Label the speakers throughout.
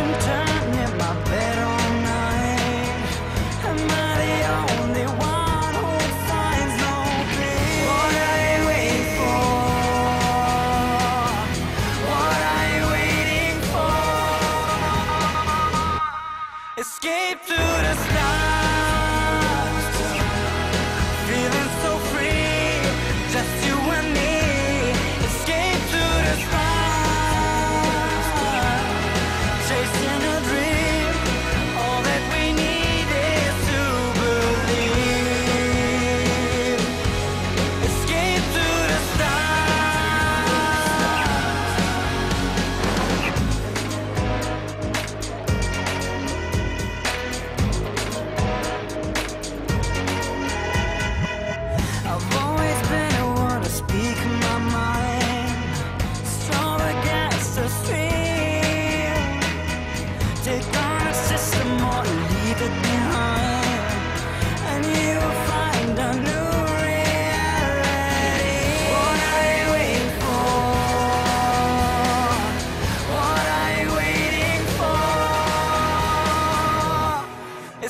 Speaker 1: sometimes.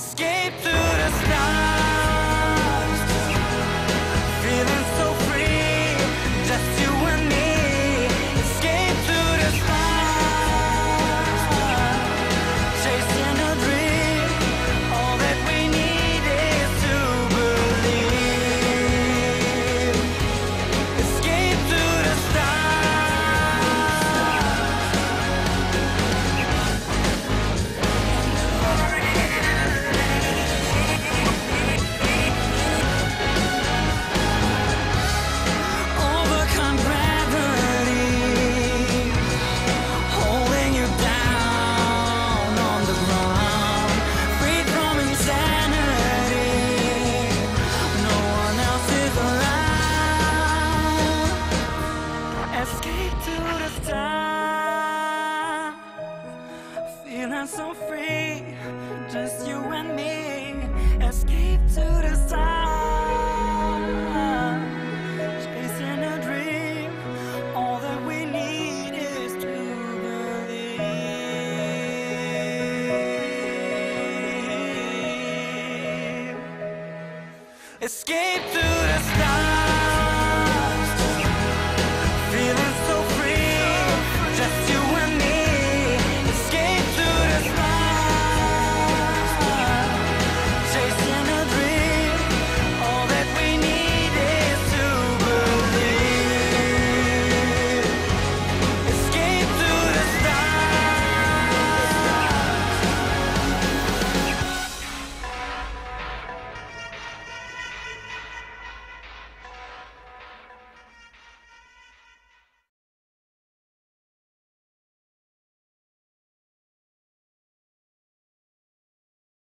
Speaker 1: escape not so free, just you and me. Escape to the sun, chasing a dream. All that we need is to believe. Escape to the stars.